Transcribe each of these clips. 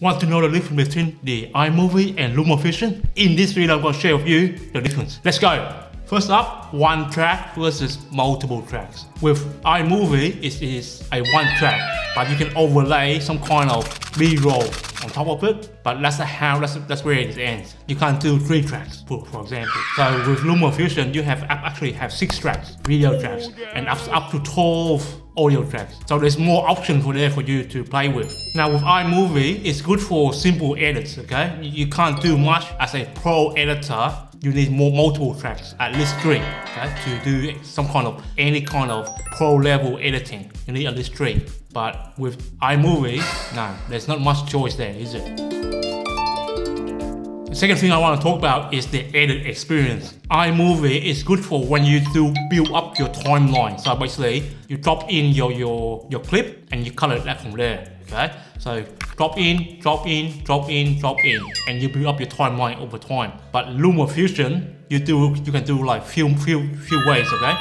Want to know the difference between the iMovie and LumaFusion? In this video, I'm to share with you the difference. Let's go. First up, one track versus multiple tracks. With iMovie, it is a one track, but you can overlay some kind of B-roll on top of it, but that's how, that's, that's where it ends. You can't do three tracks, for, for example. So with LumaFusion, you have actually have six tracks, video tracks, and up, up to 12 audio tracks. So there's more options for there for you to play with. Now with iMovie, it's good for simple edits, okay? You can't do much as a pro editor. You need more multiple tracks, at least three, okay? To do some kind of, any kind of pro level editing. You need at least three. But with iMovie, no, there's not much choice there, is it? The second thing I want to talk about is the edit experience. iMovie is good for when you do build up your timeline. So basically, you drop in your, your, your clip and you color that from there, okay? So drop in, drop in, drop in, drop in, and you build up your timeline over time. But LumaFusion, you do you can do like few few few ways, okay?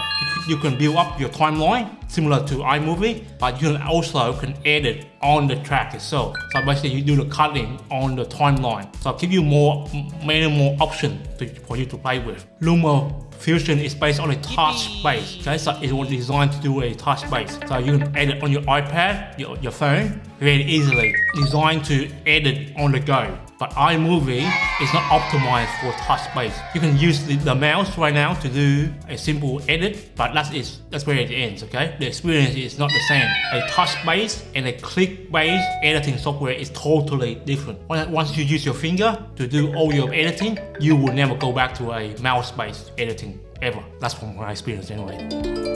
You can build up your timeline similar to iMovie, but you can also can edit on the track itself. So basically you do the cutting on the timeline. So give you more, many more options for you to play with. Luma Fusion is based on a touch base. Okay, so it was designed to do a touch base. So you can edit on your iPad, your, your phone, very easily. Designed to edit on the go. But iMovie is not optimized for touch base. You can use the, the mouse right now to do a simple edit, but that is that's where it ends, okay? The experience is not the same. A touch base and a click based editing software is totally different. Once you use your finger to do all your editing, you will never go back to a mouse based editing ever. That's from my experience anyway.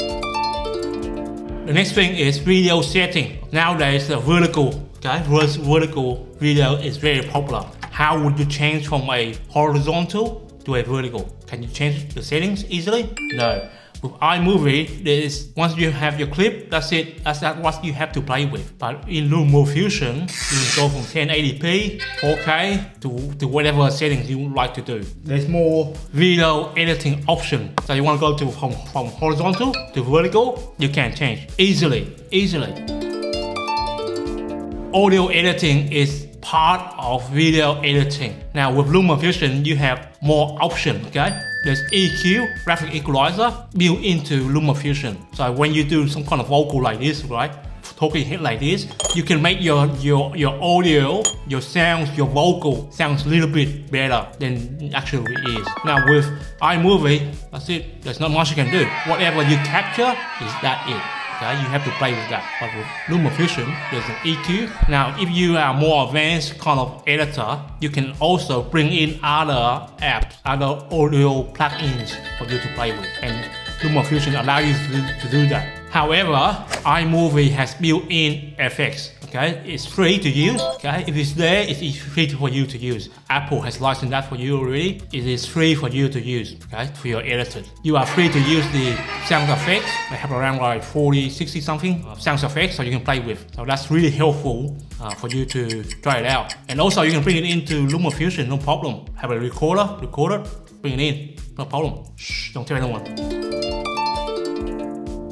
The next thing is video setting. Nowadays, the vertical, okay, vertical video is very popular. How would you change from a horizontal to a vertical? Can you change the settings easily? No. With iMovie, there is once you have your clip, that's it. That's not what you have to play with. But in LumaFusion, you can go from 1080p, 4K to, to whatever settings you like to do. There's more video editing option. So you want to go to from, from horizontal to vertical, you can change easily, easily. Audio editing is part of video editing. Now with LumaFusion, you have more options, okay? There's EQ, graphic equalizer, built into LumaFusion. So when you do some kind of vocal like this, right? Talking head like this, you can make your, your, your audio, your sounds, your vocal sounds a little bit better than actually is. Now with iMovie, that's it. There's not much you can do. Whatever you capture is that it okay? You have to play with that. But with LumaFusion, there's an EQ. Now, if you are more advanced kind of editor, you can also bring in other apps, other audio plugins for you to play with. And LumaFusion allows you to, to do that. However, iMovie has built-in effects okay? It's free to use, okay? If it's there, it's free for you to use. Apple has licensed that for you already. It is free for you to use, okay? For your editors. You are free to use the sound effects. They have around like 40, 60 something sound effects so you can play with. So that's really helpful uh, for you to try it out. And also you can bring it into LumaFusion, no problem. Have a recorder, recorder, bring it in, no problem. Shh, don't tell anyone.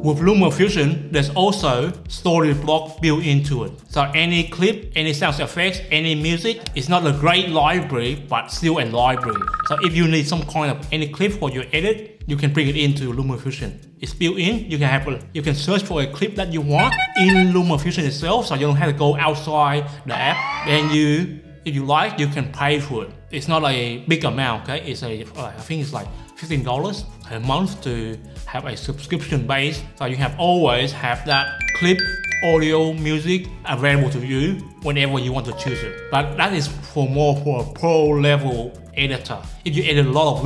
With Luma Fusion, there's also Storyblock built into it. So any clip, any sound effects, any music, it's not a great library, but still a library. So if you need some kind of any clip for your edit, you can bring it into LumaFusion. It's built in, you can have a, you can search for a clip that you want in LumaFusion itself, so you don't have to go outside the app. Then you, if you like, you can pay for it. It's not a big amount, okay? It's a, I think it's like $15 a month to have a subscription base. So you have always have that clip audio music available to you whenever you want to choose it. But that is for more for a pro level editor. If you edit a lot of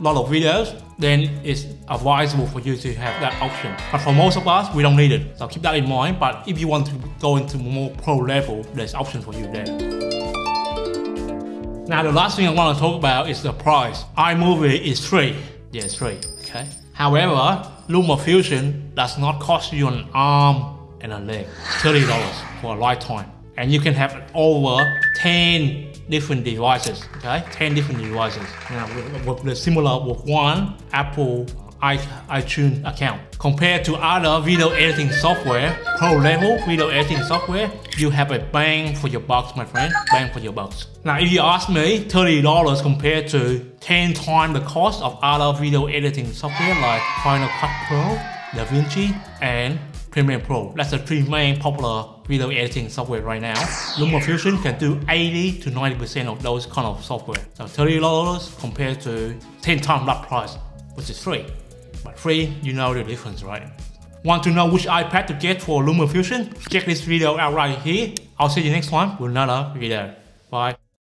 lot of videos, then it's advisable for you to have that option. But for most of us, we don't need it. So keep that in mind. But if you want to go into more pro level, there's option for you there. Now the last thing I want to talk about is the price. iMovie is free. Yeah, it's free, okay? However, LumaFusion does not cost you an arm and a leg. $30 for a lifetime. And you can have over 10 different devices, okay? 10 different devices. Now, with, with the similar with one Apple iTunes account. Compared to other video editing software, pro level video editing software, you have a bang for your bucks, my friend. Bang for your bucks. Now, if you ask me, $30 compared to 10 times the cost of other video editing software like Final Cut Pro, DaVinci, and Premiere Pro. That's the three main popular video editing software right now. LumaFusion can do 80 to 90% of those kind of software. So $30 compared to 10 times that price, which is free. But free, you know the difference, right? Want to know which iPad to get for LumaFusion? Check this video out right here. I'll see you next time with another video. Bye.